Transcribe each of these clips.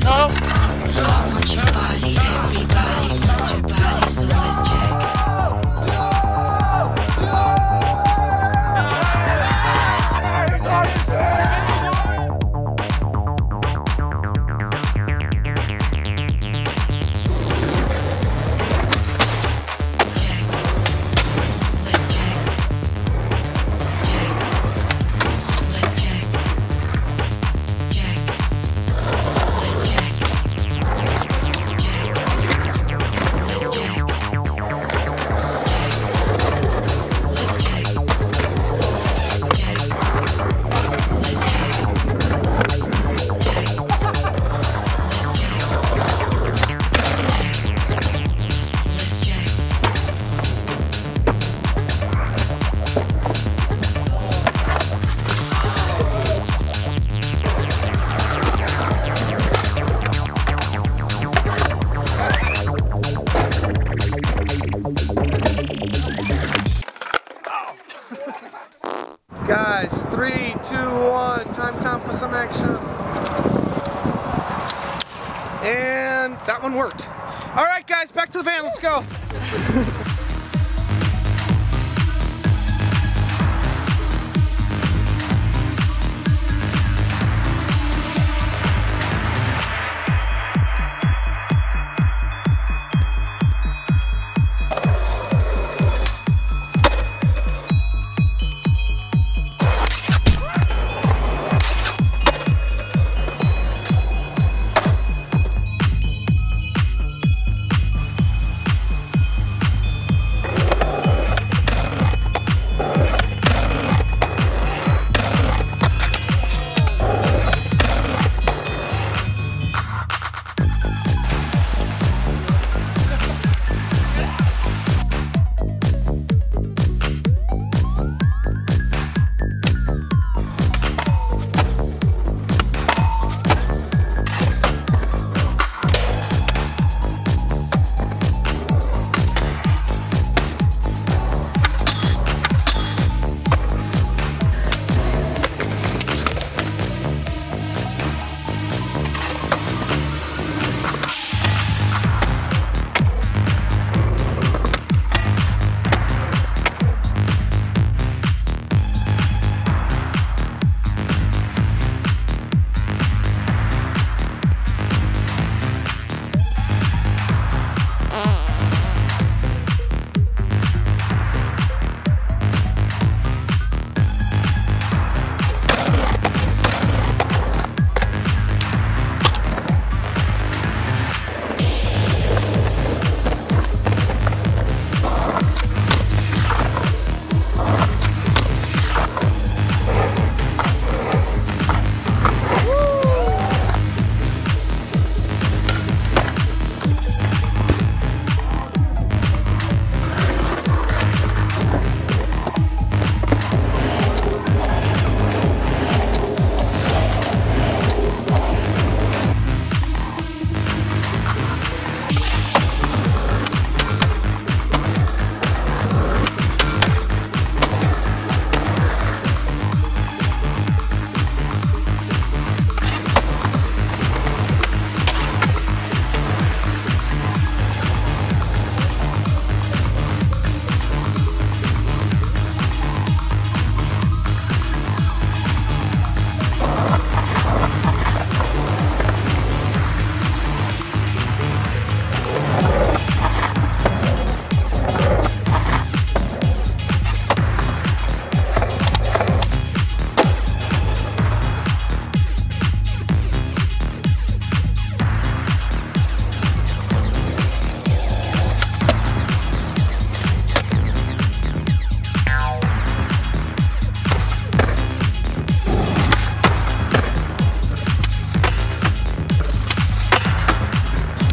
no. I want your body, everybody, your body. Guys, three, two, one. Time, time for some action. And that one worked. All right, guys, back to the van. Let's go.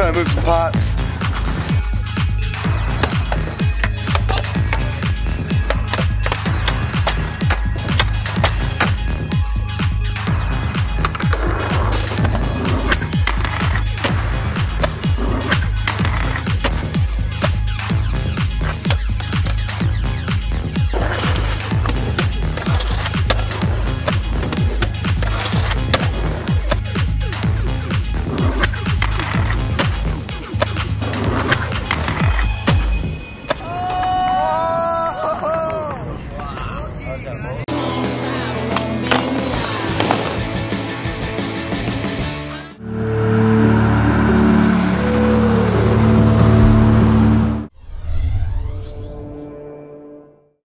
move some pots.